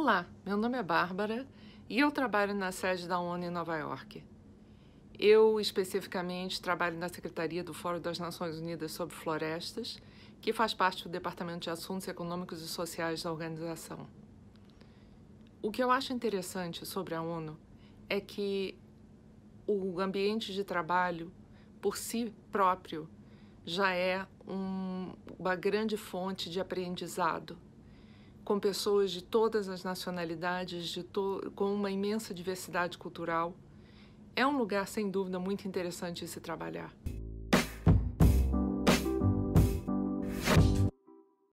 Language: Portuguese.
Olá, meu nome é Bárbara e eu trabalho na sede da ONU em Nova York. Eu, especificamente, trabalho na Secretaria do Fórum das Nações Unidas sobre Florestas, que faz parte do Departamento de Assuntos Econômicos e Sociais da organização. O que eu acho interessante sobre a ONU é que o ambiente de trabalho, por si próprio, já é um, uma grande fonte de aprendizado, com pessoas de todas as nacionalidades, com uma imensa diversidade cultural. É um lugar, sem dúvida, muito interessante de se trabalhar.